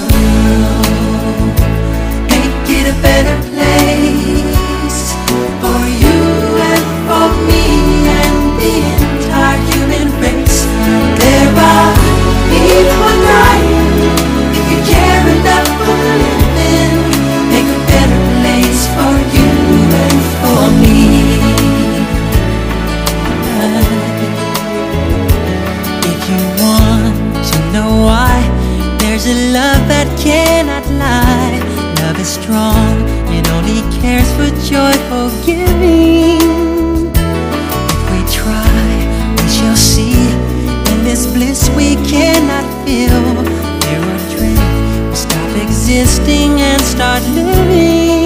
World, is strong, it only cares for joyful giving. If we try, we shall see. In this bliss we cannot feel. Fear or dread will stop existing and start living.